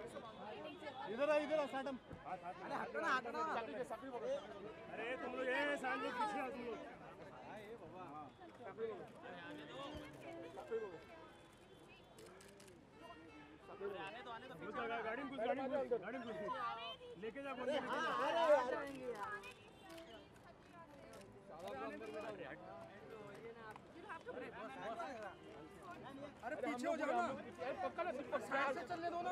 इधर इधर मैडम अरे हटना हटना अरे तुम लोग ए साँझ लोग पीछे आओ तुम लोग। ए बाबा हाँ सभी लोग आने दो सभी लोग आने दो आने दो गाड़ी में घुस गाड़ी में घुस गाड़ी में घुस। लेके जा बोल। अरे हाँ आ रहे आ रहे पीछे हो जाओ ना साइड से चलने हो जा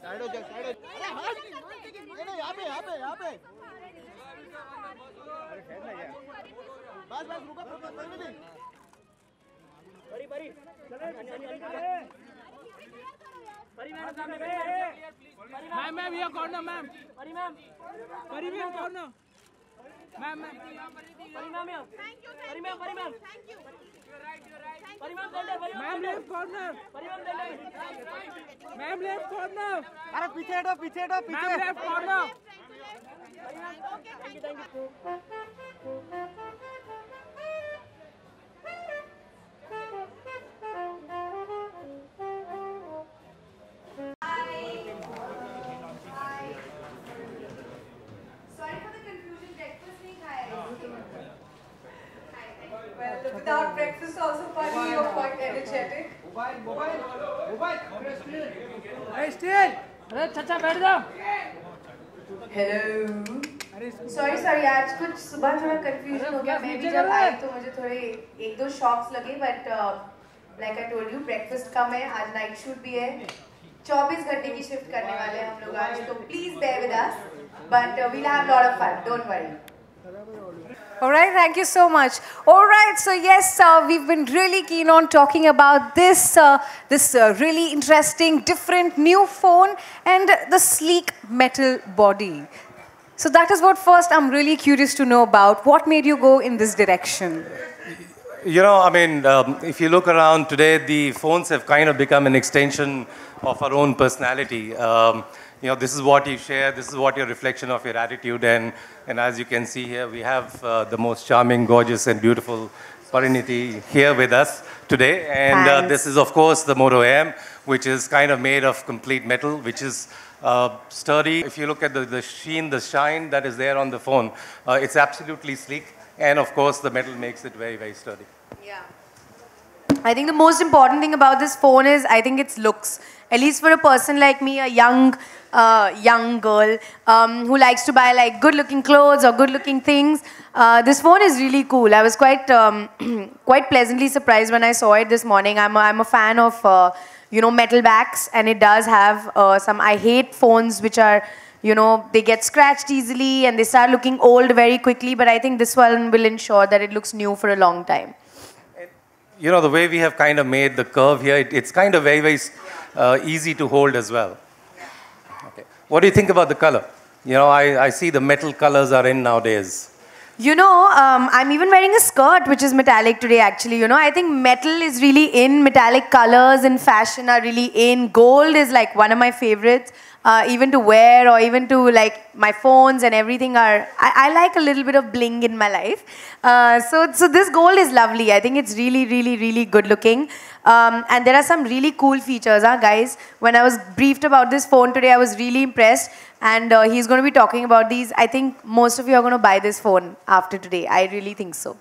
साइड हो अरे हाँ नहीं नहीं यहाँ पे यहाँ पे यहाँ पे बस बस रुको रुको कोई भी नहीं मैम मैम ये corner ma'am Pari ma'am Pari ma'am corner ma'am ma'am Pari ma'am ma'am Pari ma'am Pari ma'am Pari ma'am left corner ma'am left corner अरे पीछे हटो पीछे हटो पीछे। Ma'am left corner okay thank you Without breakfast also funny or quite energetic. Hey, still. अरे चाचा बैठ जाओ। हेलो सॉरी सॉरी आज कुछ सुबह थोड़ा कंफ्यूजन हो गया। मैं भी जब आई तो मुझे थोड़े एक दो शॉक्स लगे but like I told you breakfast कम है आज नाइट शूट भी है। 24 घंटे की शिफ्ट करने वाले हम लोग आज तो please bear with us but we'll have lot of fun don't worry All right, thank you so much. All right, so yes, uh, we've been really keen on talking about this, uh, this uh, really interesting, different new phone and the sleek metal body. So that is what first I'm really curious to know about. What made you go in this direction? You know, I mean, um, if you look around today, the phones have kind of become an extension of our own personality. Um, you know, this is what you share, this is what your reflection of your attitude, and, and as you can see here, we have uh, the most charming, gorgeous, and beautiful Parineeti here with us today. And uh, this is, of course, the Moto M, which is kind of made of complete metal, which is uh, sturdy. If you look at the, the sheen, the shine that is there on the phone, uh, it's absolutely sleek. And of course, the metal makes it very, very sturdy. Yeah. I think the most important thing about this phone is I think its looks. At least for a person like me, a young, uh, young girl um, who likes to buy like good-looking clothes or good-looking things, uh, this phone is really cool. I was quite, um, quite pleasantly surprised when I saw it this morning. I'm a, I'm a fan of, uh, you know, metal backs, and it does have uh, some. I hate phones which are you know, they get scratched easily and they start looking old very quickly. But I think this one will ensure that it looks new for a long time. You know, the way we have kind of made the curve here, it, it's kind of very, very uh, easy to hold as well. Okay. What do you think about the color? You know, I, I see the metal colors are in nowadays. You know, um, I'm even wearing a skirt which is metallic today actually. You know, I think metal is really in, metallic colors in fashion are really in. Gold is like one of my favorites. Uh, even to wear or even to like my phones and everything are, I, I like a little bit of bling in my life. Uh, so, so this gold is lovely. I think it's really, really, really good looking. Um, and there are some really cool features, huh, guys. When I was briefed about this phone today, I was really impressed. And uh, he's going to be talking about these. I think most of you are going to buy this phone after today. I really think so.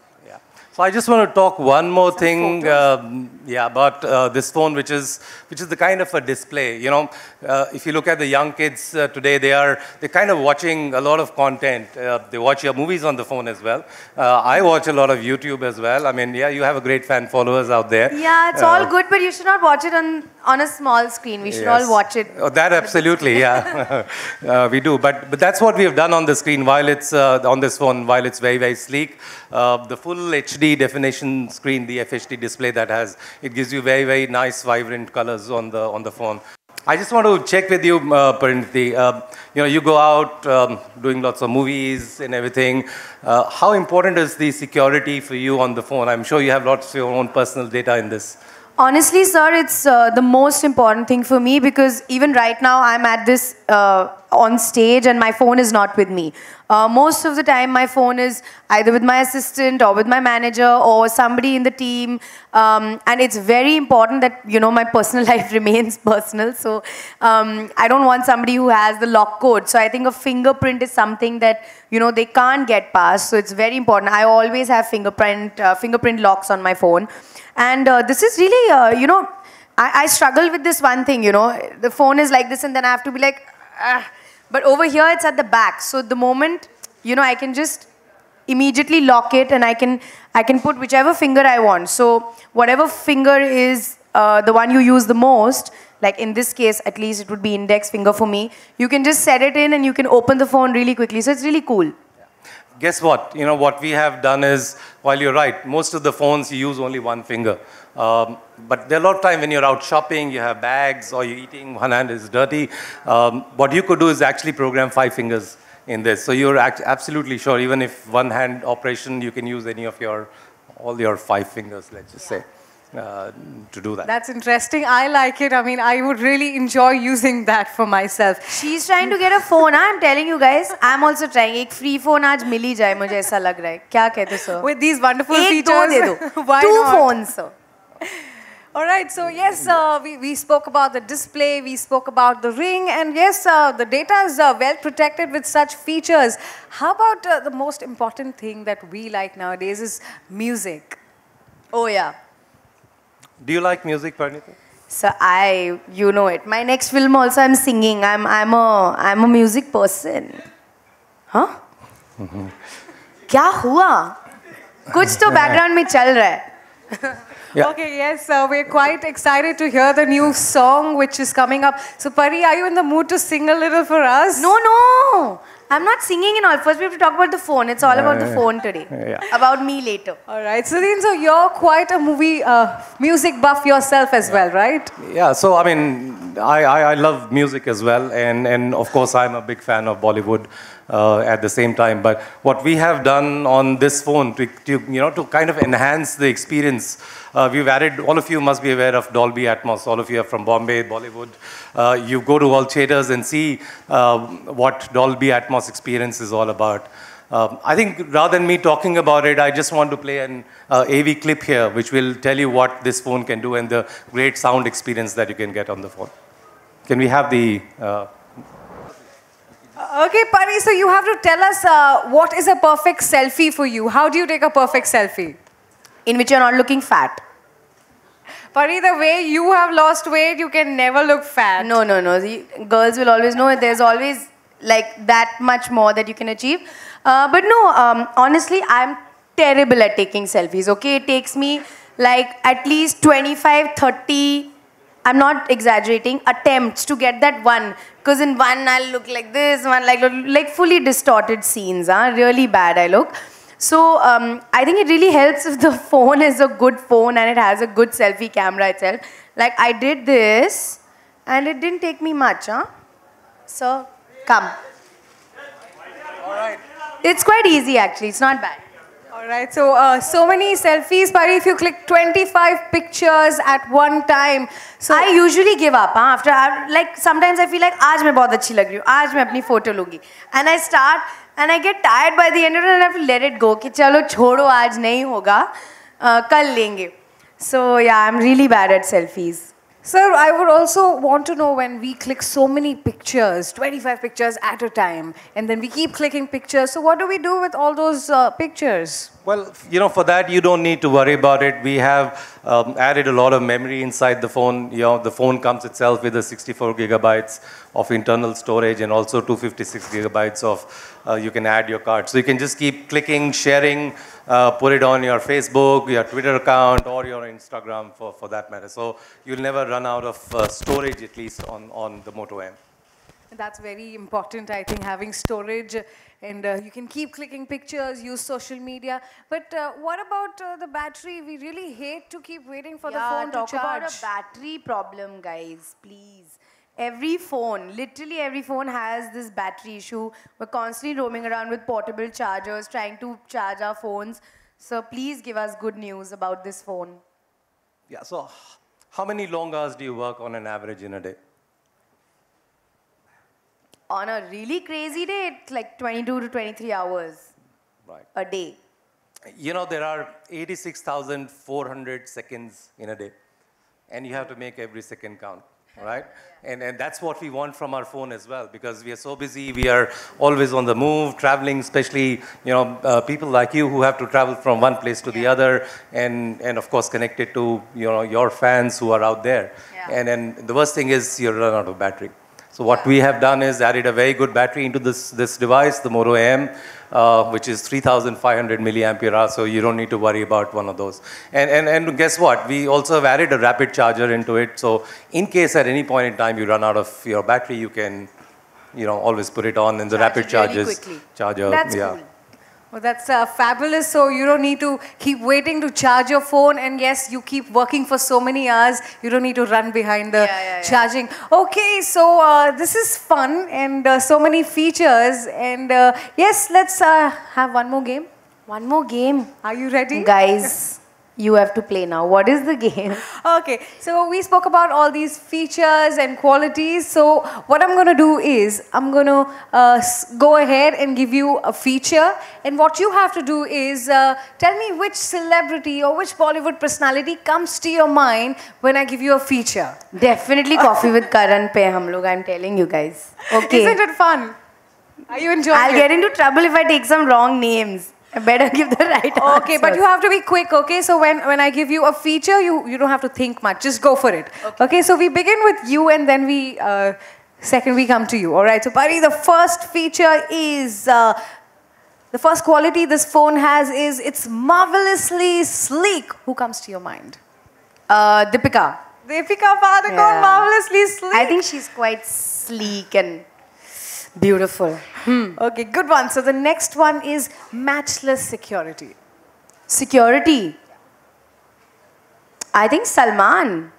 So I just want to talk one more thing, um, yeah, about uh, this phone, which is which is the kind of a display. You know, uh, if you look at the young kids uh, today, they are they're kind of watching a lot of content. Uh, they watch your movies on the phone as well. Uh, I watch a lot of YouTube as well. I mean, yeah, you have a great fan followers out there. Yeah, it's Uh, all good, but you should not watch it on, on a small screen. We should Yes. all watch it. Oh, that absolutely, yeah, uh, we do. But but that's what we have done on the screen. While it's uh, on this phone, while it's very very sleek, uh, the full HD definition screen, the FHD display that has, it gives you very very nice vibrant colors on the on the phone. I just want to check with you, uh, Parineeti. Uh, you know, you go out um, doing lots of movies and everything. Uh, how important is the security for you on the phone? I'm sure you have lots of your own personal data in this. Honestly, sir, it's uh, the most important thing for me because even right now I'm at this uh, on stage and my phone is not with me. Uh, most of the time, my phone is either with my assistant or with my manager or somebody in the team. Um, and it's very important that, you know, my personal life remains personal. So um, I don't want somebody who has the lock code. So I think a fingerprint is something that, you know, they can't get past. So it's very important. I always have fingerprint, uh, fingerprint locks on my phone. And uh, this is really, uh, you know, I, I struggle with this one thing, you know. The phone is like this, and then I have to be like, ah. But over here, it's at the back. So the moment, you know, I can just immediately lock it, and I can I can put whichever finger I want. So whatever finger is uh, the one you use the most, like in this case, at least it would be index finger for me. You can just set it in, and you can open the phone really quickly. So it's really cool. Guess what? You know what we have done is, while you're right, most of the phones you use only one finger. Um, but there are a lot of time when you're out shopping, you have bags, or you're eating, one hand is dirty. Um, what you could do is actually program five fingers in this. So you're absolutely sure, even if one hand operation, you can use any of your, all your five fingers, let's just say. Uh, to do that. That's interesting. I like it. I mean, I would really enjoy using that for myself. She's trying to get a phone. I'm telling you guys. I'm also trying. एक free phone आज मिल ही जाए मुझे ऐसा लग रहा है. क्या कहते सर? With these wonderful एक features. दो दे दो. Why Two not? phones, sir. All right, so yes, uh, we, we spoke about the display, we spoke about the ring, and yes, uh, the data is uh, well protected with such features. How about uh, the most important thing that we like nowadays is music? Oh yeah. Do you like music, Parineeti? So I, you know it. My next film also I'm singing. I'm, I'm, a, I'm a music person. Huh? Mm-hmm. क्या हुआ कुछ तो background में चल रहा है Yeah. Okay, yes, uh, we're quite excited to hear the new song which is coming up. So, Pari, are you in the mood to sing a little for us? No, no. I'm not singing and all. First, we have to talk about the phone. It's all about the phone today. Yeah. About me later. All right, Sudhin, so you're quite a movie uh, music buff yourself as well, right? Yeah, so I mean, I, I, I love music as well, and, and of course, I'm a big fan of Bollywood uh, at the same time. But what we have done on this phone to, to you know, to kind of enhance the experience, uh, we've added, all of you must be aware of Dolby Atmos. All of you are from Bombay, Bollywood. Uh, you go to all theaters and see uh, what Dolby Atmos experience is all about. Um, I think rather than me talking about it, I just want to play an uh, AV clip here, which will tell you what this phone can do and the great sound experience that you can get on the phone. Can we have the? Uh, Okay, Pari, so you have to tell us uh, what is a perfect selfie for you? How do you take a perfect selfie? In which you're not looking fat. Pari, the way you have lost weight, you can never look fat. No, no, no. The girls will always know there's always like that much more that you can achieve. Uh, but no, um, honestly, I'm terrible at taking selfies. Okay, it takes me like at least 25, 30. I'm not exaggerating. Attempts to get that one, because in one I'll look like this, one like like fully distorted scenes. Huh? Really bad I look. So um, I think it really helps if the phone is a good phone and it has a good selfie camera itself. Like I did this, and it didn't take me much, huh? So come. All right. It's quite easy actually. It's not bad. All right, so uh, so many selfies, Pari. If you click 25 pictures at one time, so I usually give up huh? after I, like sometimes I feel like आज मैं बहुत अच्छी लग रही हूँ आज मैं अपनी फोटो लूंगी and I start and I get tired by the end of it and I have to let it go कि चलो छोड़ो आज नहीं होगा uh, कल लेंगे so yeah I'm really bad at selfies Sir, I would also want to know when we click so many pictures, 25 pictures at a time, and then we keep clicking pictures. So, what do we do with all those uh, pictures? Well, you know, for that you don't need to worry about it. We have um, added a lot of memory inside the phone. You know, the phone comes itself with a 64 gigabytes of internal storage and also 256 gigabytes of uh, you can add your card. So you can just keep clicking, sharing, uh, put it on your Facebook, your Twitter account, or your Instagram for, for that matter. So you'll never run out of uh, storage at least on, on the Moto M. That's very important, I think, having storage and uh, you can keep clicking pictures, use social media. But uh, what about uh, the battery? We really hate to keep waiting for the phone to charge. about a battery problem, guys. Please. Every phone, literally every phone has this battery issue. We're constantly roaming around with portable chargers, trying to charge our phones. So please give us good news about this phone. Yeah, so how many long hours do you work on an average in a day? On a really crazy day, it's like 22 to 23 hours Right. a day. You know, there are 86,400 seconds in a day, and you have to make every second count, right? And, and that's what we want from our phone as well, because we are so busy, we are always on the move, traveling, especially, you know, uh, people like you who have to travel from one place to the other, and, and of course connected to, you know, your fans who are out there. Yeah. And then the worst thing is you run out of battery. So what we have done is added a very good battery into this, this device, the Moto M, uh, which is 3,500 milliampere hour, so you don't need to worry about one of those. And, and, and guess what? We also have added a rapid charger into it, so in case at any point in time you run out of your battery, you can, you know, always put it on and the Charge rapid it charges quickly. charger. That's yeah. cool. Well, that's uh, fabulous. So you don't need to keep waiting to charge your phone, and yes, you keep working for so many hours. You don't need to run behind the Yeah, yeah, yeah. charging. Okay, so uh, this is fun and uh, so many features. And uh, yes, let's uh, have one more game. One more game. Are you ready? Guys, you have to play now. What is the game? Okay, so we spoke about all these features and qualities. So what I'm going to do is I'm going to uh, go ahead and give you a feature, and what you have to do is uh, tell me which celebrity or which Bollywood personality comes to your mind when I give you a feature. Definitely Koffee with Karan pe hum log, I'm telling you guys. Okay. Isn't it fun? Are you enjoying I'll it? get into trouble if I take some wrong names. I better give the right Okay, but you have to be quick, okay? So when, when I give you a feature, you, you don't have to think much. Just go for it. Okay, so we begin with you and then we, uh, second we come to you. All right, so Pari, the first feature is, uh, the first quality this phone has is it's marvelously sleek. Who comes to your mind? Uh, Deepika. Deepika Padukone, Yeah. marvelously sleek. I think she's quite sleek and beautiful. Hmm. Okay, good one. So the next one is matchless security. Security. I think Salman.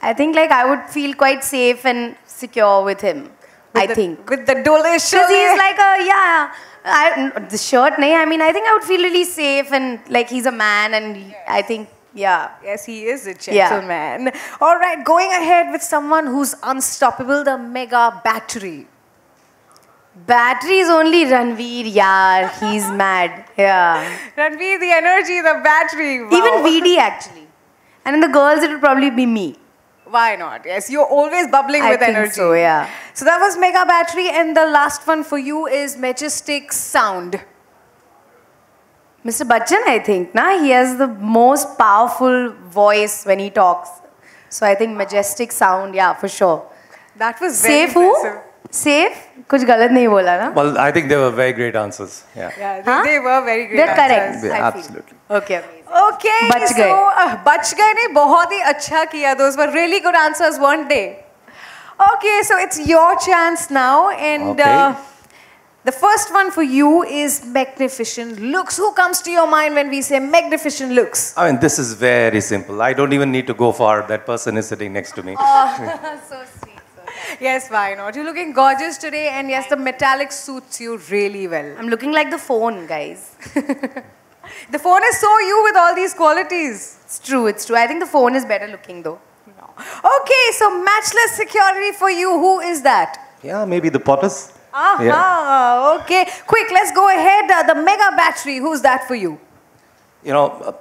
I think like I would feel quite safe and secure with him. I the- think. With the dole Because he's like a, yeah, I, the shirt, nahi, I mean, I think I would feel really safe and like he's a man and I think, yeah. Yes, he is a Yeah. gentleman. All right, going ahead with someone who's unstoppable, the mega battery. Battery is only Ranveer, yeah, he's mad, yeah. Ranveer, the energy, the battery. Wow. Even VD actually. And in the girls, it would probably be me. Why not? Yes, you're always bubbling I with think energy. so, yeah. So that was mega battery, and the last one for you is majestic sound. Mr. Bachchan, I think, na? He has the most powerful voice when he talks. So I think majestic sound, yeah, for sure. That was very Safe who? impressive. Safe? कुछ गलत नहीं बोला ना? Well, I think they were very great answers. Yeah. Yeah, they, Huh? they were very great. They're correct. answers. Yeah, I feel. absolutely. Okay, amazing. Okay, बच so गए। uh, बच गए नहीं बहुत ही अच्छा किया those were really good answers weren't they okay so it's your chance now and Okay. uh, the first one for you is magnificent looks who comes to your mind when we say magnificent looks I mean, this is very simple. I don't even need to go far. That person is sitting next to me. so sweet. yes why not you're looking gorgeous today and yes the metallic suits you really well I'm looking like the phone, guys. the phone is so you with all these qualities It's true, it's true. I think the phone is better looking though. No. okay so matchless security for you who is that Yeah, maybe the Potters. Uh-huh. Okay. Quick, let's go ahead. Uh, the mega battery. Who's that for you? You know, uh,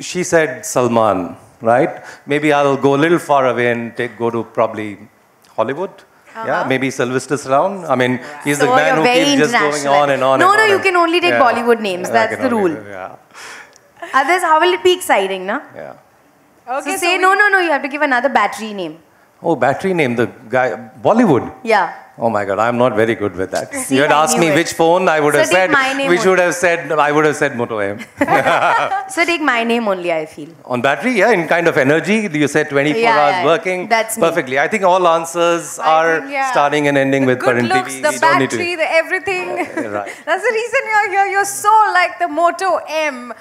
she said Salman, right? Maybe I'll go a little far away and take, go to probably Hollywood. Yeah, maybe Sylvester Stallone. I mean, he's the Uh-huh. Man who very keeps just going international. on and on. No, and no, on you and- can only take Bollywood names. I That's can the only- rule. Yeah, Others, how will it be exciting, na? yeah. Okay. so say no, no, no. You have to give another battery name. Oh, battery name, the guy, Bollywood. Yeah. Oh my God, I'm not very good with that. See, you had asked me it. which phone, I would So have said, we should have said, I would have said Moto M. So take my name only. I feel. On battery, yeah, in kind of energy, you said 24 Yeah, hours yeah, working. that's me. perfectly. I think all answers I are think, yeah. starting and ending the with good current looks, TV. the We don't need to- battery, the everything. right. That's the reason you're here. You're so like the Moto M.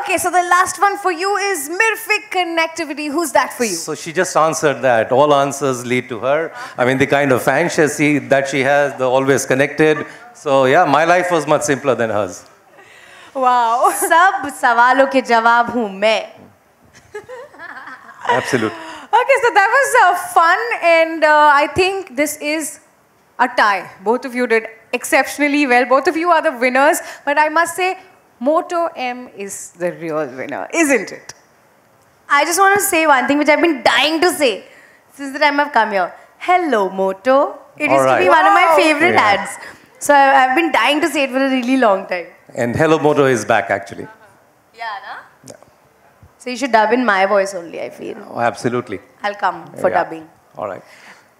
Okay, so the last one for you is Mirfik connectivity. Who's that for you? So she just answered that. All answers lead to her. I mean, the kind of fan she see that she has, the always connected. So yeah, my life was much simpler than hers. Wow. सब सवालों के जवाब हूँ मैं. Absolutely. Okay, so that was uh, fun, and uh, I think this is a tie. Both of you did exceptionally well. Both of you are the winners. But I must say, Moto M is the real winner, isn't it? I just want to say one thing which I've been dying to say since the time I've come here. Hello, Moto. It used to be Alright. one of my favorite Yeah. ads. So I- I've been dying to say it for a really long time. And Hello Moto is back actually. Yeah, na? So you should dub in my voice only, I feel. Oh, absolutely. I'll come for Yeah. dubbing. All right.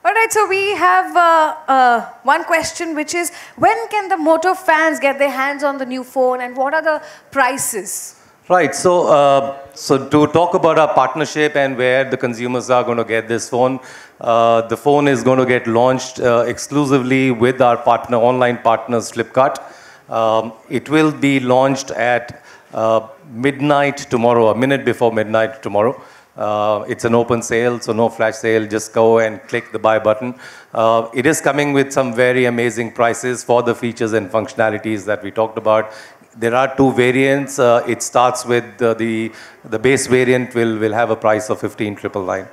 All right, so we have uh, uh, one question, which is when can the Moto fans get their hands on the new phone and what are the prices? Right. So, uh, so to talk about our partnership and where the consumers are going to get this phone, uh, the phone is going to get launched uh, exclusively with our partner, online partners, Flipkart. Um, it will be launched at uh, midnight tomorrow, a minute before midnight tomorrow. Uh, it's an open sale, so no flash sale. Just go and click the buy button. Uh, it is coming with some very amazing prices for the features and functionalities that we talked about. There are two variants. Uh, it starts with uh, the the base variant will will have a price of fifteen triple nine.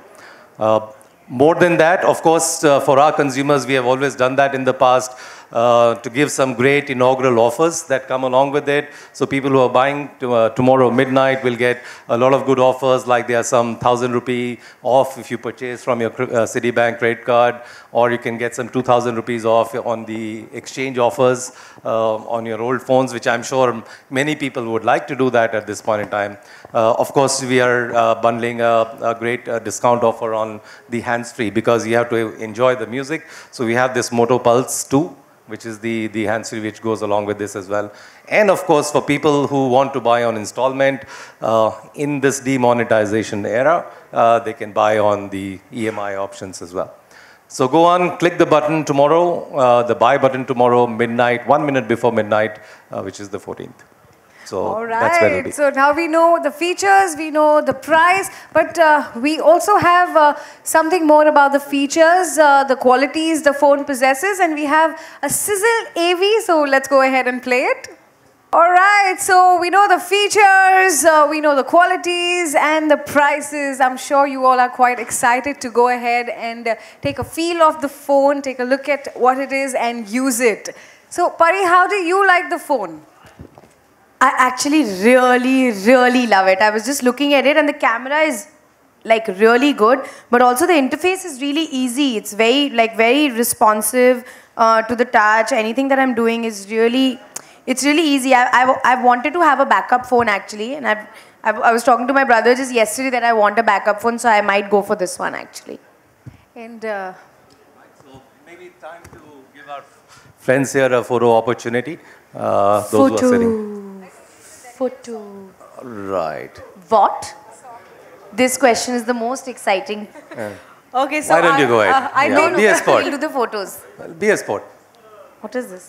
Uh, more than that, of course, uh, for our consumers, we have always done that in the past uh, to give some great inaugural offers that come along with it. So people who are buying to, uh, tomorrow midnight will get a lot of good offers, like there are some thousand rupee off if you purchase from your uh, Citibank credit card, or you can get some 2,000 rupees off on the exchange offers uh, on your old phones, which I'm sure many people would like to do that at this point in time. Uh, of course, we are bundling a, a great discount offer on the hands-free because you have to enjoy the music. So we have this Moto Pulse 2, which is the, the hands-free which goes along with this as well. And of course, for people who want to buy on installment uh, in this demonetization era, uh, they can buy on the EMI options as well. So go on, click the button tomorrow, uh, the buy button tomorrow, midnight, one minute before midnight, uh, which is the 14th. So All that's where it'll right, so now we know the features, we know the price, but uh, we also have uh, something more about the features, uh, the qualities the phone possesses, and we have a Sizzle AV, so let's go ahead and play it. All right, so we know the features, uh, we know the qualities and the prices. I'm sure you all are quite excited to go ahead and uh, take a feel of the phone, take a look at what it is, and use it. So, Pari, how do you like the phone? I actually really, really love it. I was just looking at it, and the camera is like really good, but also the interface is really easy. It's very, like, very responsive uh, to the touch. Anything that I'm doing is really, it's really easy. I, I, I wanted to have a backup phone actually, and I've, I've, I was talking to my brother just yesterday that I want a backup phone, so I might go for this one actually. And uh, So maybe time to give our friends here a photo opportunity. Uh, those who are sitting. Photo. Right. What? This question is the most exciting. Okay, so Why don't you I- go ahead? uh, I Yeah. don't Be a sport. We'll do the photos. Well, be a sport. What is this?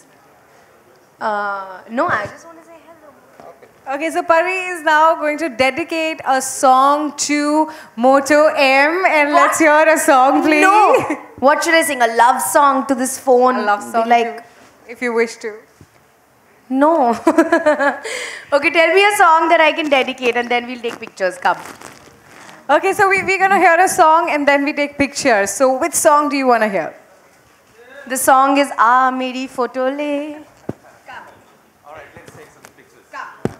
Uh, no, I just want to say hello. Okay, so Pari is now going to dedicate a song to Moto M, and let's hear a song, please. No. What should I sing? A love song to this phone? A love Be song, Like, too, if you wish to. No. okay, tell me a song that I can dedicate and then we'll take pictures. Come. Okay, so we, we're going to hear a song and then we take pictures. So which song do you want to hear? The song is Ah Meri Photo Le. Come. All right, let's take some pictures. Come.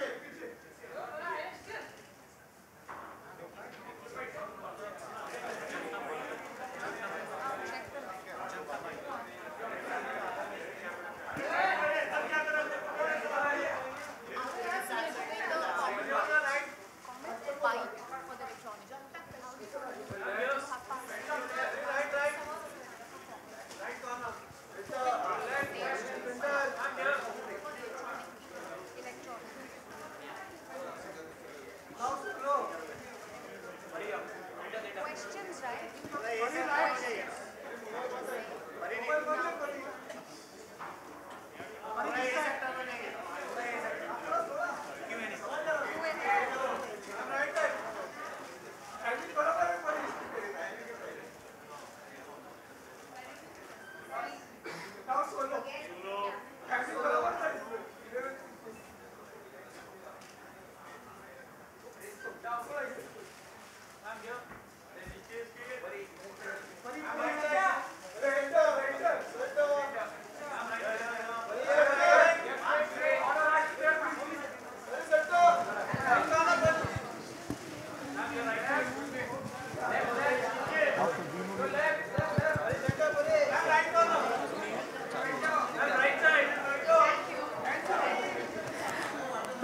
You.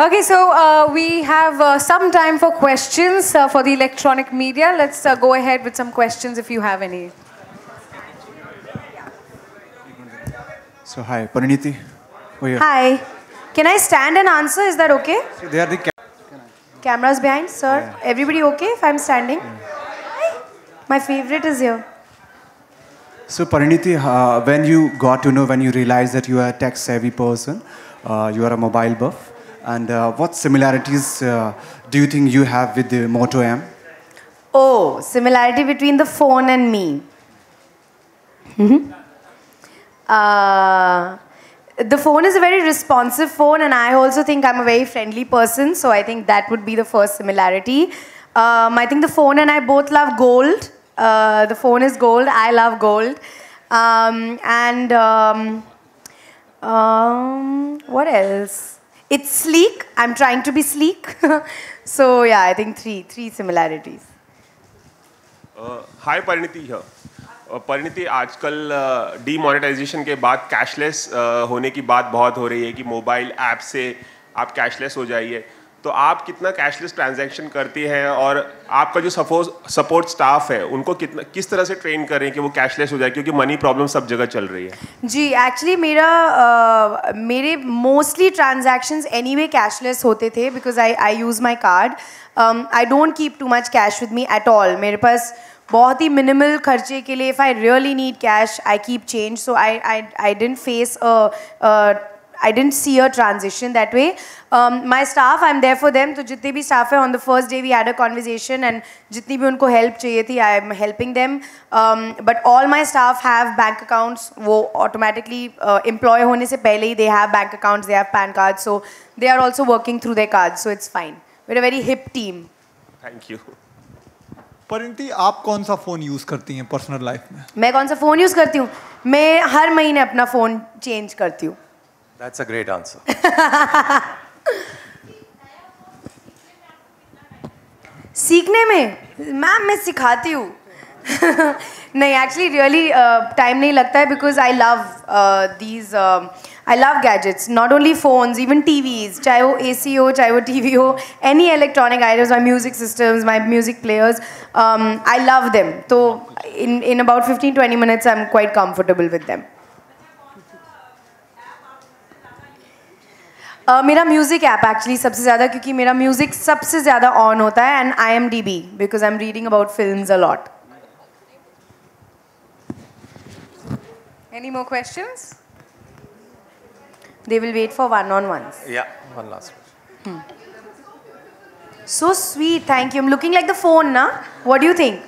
Okay, so uh, we have uh, some time for questions uh, for the electronic media. Let's uh, go ahead with some questions if you have any. So hi, Parineeti. Oh. Hi. Can I stand and answer? Is that okay? So they are the. Ca- Cameras behind, sir. Everybody okay if I'm standing? Hi. My favorite is here. so Parineeti, uh, when you got to know, when you realized that you are a tech-savvy person, uh, you are a mobile buff, and uh, what similarities uh, do you think you have with the Moto M? Oh, similarity between the phone and me. Mhm. uh, the phone is a very responsive phone, and I also think I'm a very friendly person, so I think that would be the first similarity. Um, I think the phone and I both love gold. Uh, the phone is gold, I love gold. Um, and um, um, what else? It's sleek. I'm trying to be sleek. so yeah, I think three, three similarities. Uh, hi, Parineeti here. Uh, Parineeti आजकल uh, demonetisation के बाद cashless uh, होने की बात बहुत हो रही है कि मोबाइल app से आप कैशलेस हो जाइए तो आप कितना कैशलेस ट्रांजैक्शन करती हैं और आपका जो सपोज़ सपोर्ट स्टाफ है उनको कितना किस तरह से ट्रेन करें कि वो कैशलेस हो जाए? क्योंकि मनी प्रॉब्लम सब जगह चल रही है। जी एक्चुअली मेरा अ, मेरे मोस्टली ट्रांजैक्शंस एनीवे कैशलेस होते थे because I I use my card I don't keep too much cash with me at all मेरे पास बहुत ही मिनिमल खर्चे के लिए if I really need cash I keep change so I I I didn't face I didn't see a transition that way. Um, my staff, I'm there for them. तो जितने भी staff हैं, on the first day we had a conversation and जितनी भी उनको help चाहिए थी, I'm helping them. Um, but all my staff have bank accounts. वो automatically uh, employ होने से पहले ही they have bank accounts, they have PAN cards, so they are also working through their cards, so it's fine. We're a very hip team. Thank you Parineeti आप कौन सा phone use करती हैं personal life में मैं कौन सा phone use करती हूँ मैं हर महीने अपना फ़ोन चेंज करती हूँ That's a great answer. सीखने में मैम मैं सिखाती हूँ नहीं एक्चुअली रियली टाइम नहीं लगता है because I love these I love gadgets not only phones even TVs चाहे वो ए सी हो चाहे वो टी वी हो any electronic items my music systems my music players I love them तो in in about fifteen twenty minutes I am quite comfortable with them Uh, मेरा music app actually सबसे ज़्यादा क्योंकि मेरा म्यूज़िक सबसे ज़्यादा on होता है and I am D B because I am reading about film a lot lot Any more questions? They will wait for one on once Yeah, one last question. So sweet thank you am looking like the phone ना what do think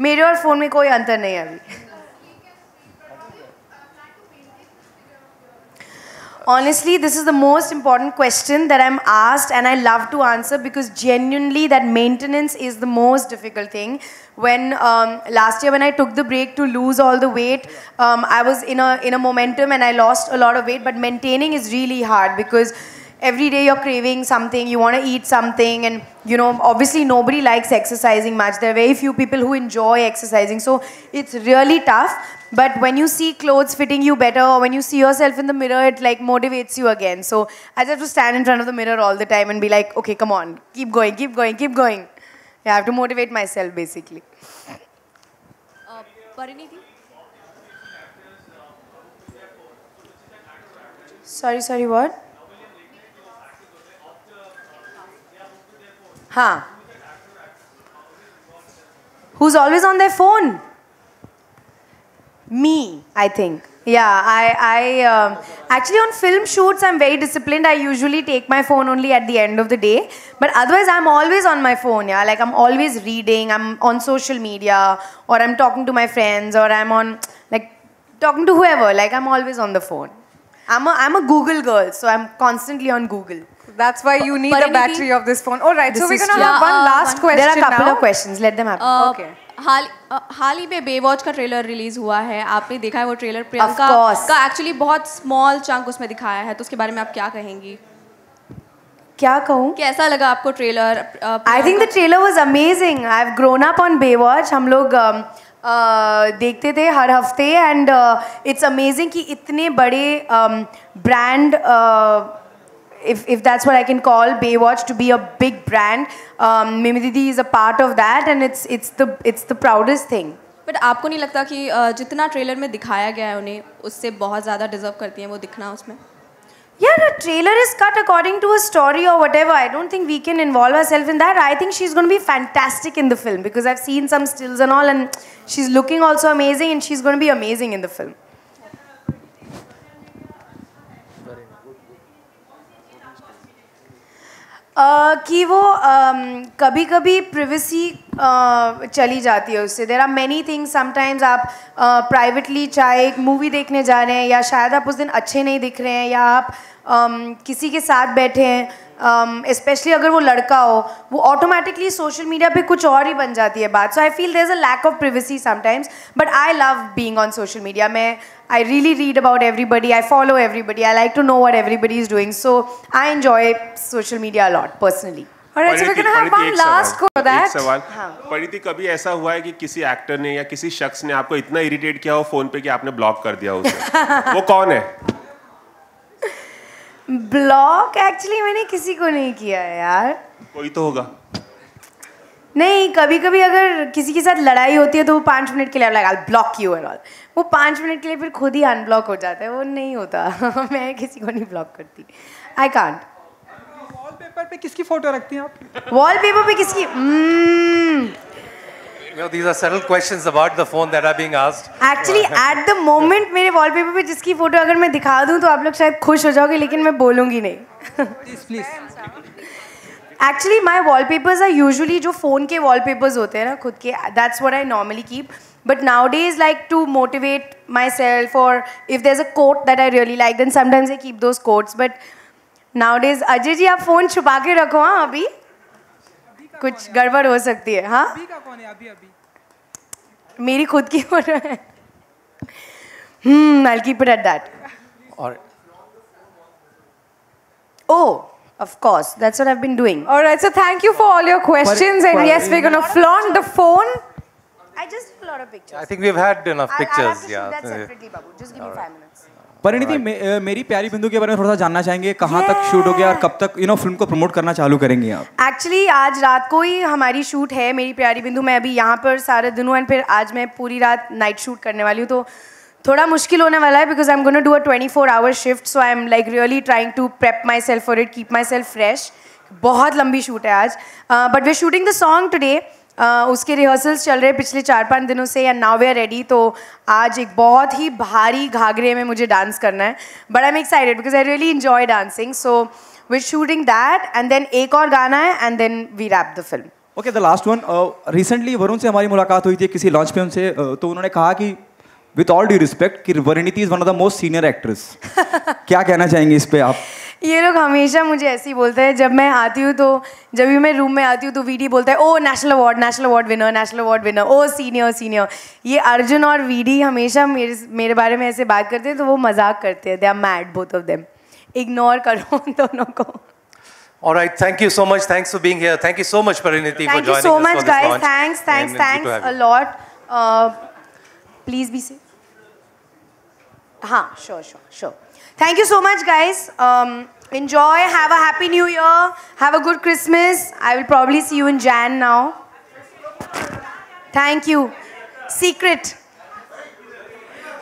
मेरे और phone में कोई अंतर नहीं है अभी। Honestly, this is the most important question that I'm asked, and I love to answer because genuinely, that maintenance is the most difficult thing. When um, last year, when I took the break to lose all the weight, um, I was in a in a momentum and I lost a lot of weight. But maintaining is really hard because every day you're craving something, you want to eat something, and you know, obviously nobody likes exercising much. There are very few people who enjoy exercising, so it's really tough. But when you see clothes fitting you better or when you see yourself in the mirror, it like motivates you again. So I just have to stand in front of the mirror all the time and be like, okay, come on, keep going, keep going, keep going. Yeah, I have to motivate myself basically. Uh, Sorry, sorry, what? Huh. Who's always on their phone? Me, I think. Yeah, I, I um, actually on film shoots I'm very disciplined. I usually take my phone only at the end of the day, but otherwise I'm always on my phone. Yeah, like I'm always reading. I'm on social media, or I'm talking to my friends, or I'm on like talking to whoever. Like I'm always on the phone. I'm a I'm a Google girl, so I'm constantly on Google. That's why you need the battery of this phone. All right, so we're gonna true. have one Yeah, uh, last one- question There are a couple now. of questions. Let them happen. A, Okay. हाल हाल ही में Baywatch का trailer release हुआ है आपने देखा है वो ट्रेलर प्रियंका का एक्चुअली बहुत स्मॉल चंक उसमें दिखाया है तो उसके बारे में आप क्या कहेंगी क्या कहूँ? कैसा लगा आपको trailer I think the trailer was amazing. I've grown up on Baywatch. हम लोग um, uh, देखते थे हर हफ़्ते एंड इट्स अमेजिंग कि इतने बड़े brand um, uh, if, if that's what I can call Baywatch to be a big brand. Um, Mimi Didi is a part of that, and it's it's the it's the proudest thing. But आपको नहीं लगता कि अ, जितना trailer में दिखाया गया है उन्हें उससे बहुत ज़्यादा डिजर्व करती हैं वो दिखना उसमें Yeah, the trailer is cut according to a story or whatever. I don't think we can involve ourselves in that. I think she's going to be fantastic in the film because I've seen some stills and all, and she's looking also amazing, and she's going to be amazing in the film. कि वो कभी कभी privacy चली जाती है उससे। There are many things sometimes आप privately चाहे एक मूवी देखने जा रहे हैं या शायद आप उस दिन अच्छे नहीं दिख रहे हैं या आप किसी के साथ बैठे हैं स्पेशली अगर वो लड़का हो वो ऑटोमेटिकली सोशल मीडिया पे कुछ और ही बन जाती है बात so I feel there is a lack of privacy sometimes but I love being on social media मैं I really read about everybody. I follow everybody. I like to know what everybody is doing. So I enjoy social media a lot personally. All right, so we're Parineeti- going to have Parineeti, one एक last सवाल, go एक that. सवाल हाँ। परिणीति कभी ऐसा हुआ है कि किसी एक्टर ने या किसी शख्स ने आपको इतना इरिटेट किया हो फ़ोन पे कि आपने ब्लॉक कर दिया उसे वो कौन है ब्लॉक एक्चुअली मैंने किसी को नहीं किया है यार। कोई तो होगा। नहीं कभी कभी अगर किसी के साथ लड़ाई होती है तो वो पाँच मिनट के लिए लगा ब्लॉक यू एंड ऑल वो पाँच मिनट के लिए फिर खुद ही अनब्लॉक हो जाता है वो नहीं होता। मैं किसी को नहीं ब्लॉक करती। आई कांट वॉलपेपर पे किसकी फ़ोटो रखती हैं आप? वॉलपेपर पे किसकी? Hmm. You know, these are settled questions about the phone that are being asked. Actually at the moment मेरे वॉलपेपर पे जिसकी फ़ोटो अगर मैं दिखा दूँ तो आप लोग शायद खुश हो जाओगे लेकिन मैं बोलूँगी नहीं। Please please actually my wallpapers are usually जो फ़ोन के वॉलपेपर्स होते हैं ना खुद के that's what I normally keep but nowadays like to motivate myself और if there is a quote that I really like then sometimes I keep those quotes but nowadays Ajay ji आप phone छुपा के रखो हाँ अभी। कुछ गड़बड़ हो सकती है हाँ अभी का कौन है अभी अभी मेरी खुद की फोटो है hmm I keep it at that Or Oh, of course. That's what I've been doing. All right, so thank you for all your questions. And yes, we're going to flaunt the phone. I just did a lot of pictures. I think we've had enough I'll- I'll pictures. have to shoot yeah. that separately, Babu. Just give me five minutes. Parineeti मे, मेरी प्यारी बिंदु के बारे में थोड़ा सा जानना चाहेंगे कहाँ तक शूट हो गया और कब तक यू नो फ़िल्म को प्रमोट करना चालू करेंगे आप? एक्चुअली आज रात को ही हमारी शूट है मेरी प्यारी बिंदु। मैं अभी यहाँ पर सारे दिन हूँ एंड फिर आज मैं पूरी रात नाइट शूट करने वाली हूँ तो थोड़ा मुश्किल होने वाला है because I am gonna do a twenty four hour shift so I am like really trying to prep myself for it keep myself fresh बहुत लंबी शूट है आज। But we shooting the song today उसके rehearsals चल रहे हैं पिछले चार पाँच दिनों से and now we are ready तो आज एक बहुत ही भारी घाघरे में मुझे डांस करना है। But I am excited because I really enjoy dancing so we shooting that and then एक और गाना है and then we wrap the film okay the last one recently Varun से हमारी मुलाकात हुई थी किसी लॉन्च पे उनसे uh, तो उन्होंने कहा कि विथ ऑल ड्यू रिस्पेक्ट कि Parineeti is one of the most senior actress क्या कहना चाहेंगे इस पे आप? ये लोग हमेशा मुझे ऐसे ही बोलते हैं जब मैं आती हूँ तो जब भी मैं रूम में आती हूँ तो वीडी बोलता है ओ national award national award winner national award winner ओ सीनियर सीनियर ये अर्जुन और वीडी हमेशा मेरे मेरे बारे में ऐसे बात करते हैं तो वो मज़ाक करते हैं they are mad both of them ignore करो उन दोनों को All right, thank you so much. Thanks for being here. Thank you so much, Pariniti, for joining us. Thank you so much, guys. launch. Thanks, thanks, And thanks a lot. Uh, please be safe. हाँ, sure, sure, sure. Thank you so much, guys. Um, enjoy. Have a happy new year. Have a good Christmas. I will probably see you in Jan now. Thank you. Secret.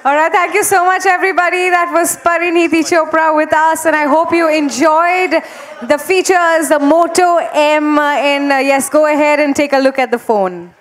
All right, thank you so much, everybody. That was Parineeti Chopra with us, and I hope you enjoyed the features, the Moto M, and uh, yes, go ahead and take a look at the phone.